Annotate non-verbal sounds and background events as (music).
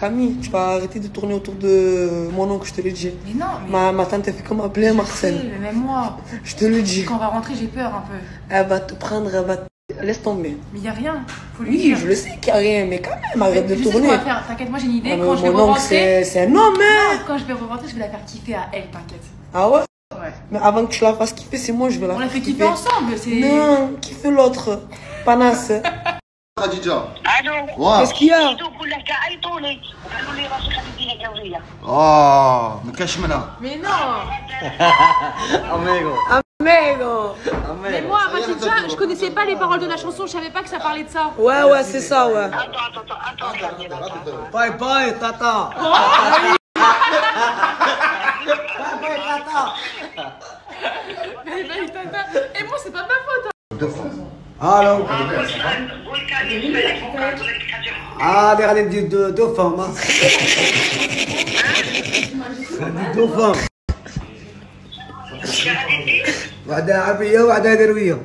Camille, tu vas arrêter de tourner autour de mon oncle, je te le dis. Mais non, mais... Ma, tante, elle fait comme appeler Marcel. Mais moi. Je te le dis. Quand on va rentrer, j'ai peur un peu. Elle va te prendre, elle va te... Laisse tomber. Mais il n'y a rien. Faut lui oui, dire. je le sais qu'il n'y a rien, mais quand même, arrête mais de tourner. Faire. T'inquiète, moi j'ai une idée. Ah, quand je vais rentrer. C'est un homme, hein. quand je vais rentrer, je vais la faire kiffer à elle, t'inquiète. Ah ouais? Ouais. Mais avant que tu la fasses kiffer, c'est moi, je vais la faire. On l'a fait kiffer, ensemble, c'est. Non, kiffer l'autre. Panasse. Khadija. Allô Qu'est-ce qu'il y a? يدوب ولا كاع عيطوني قالوا لي راسي خديتي لك جوزيه اه ما كاش منها Mais non Amigo. Amigo Mais moi, Rachidja, je connaissais pas les paroles de la chanson, je savais pas que ça parlait de ça. Ouais, ouais, c'est ça, ouais. attends attends attends attends attends Bye bye, tata. bye bye, tata. Mais, mais, tata, Et moi, c'est pas ma faute. hein. Allô. عادي غادي ندير دو دو فهم (laughs) غادي دو فام وحده عربية وحده دروية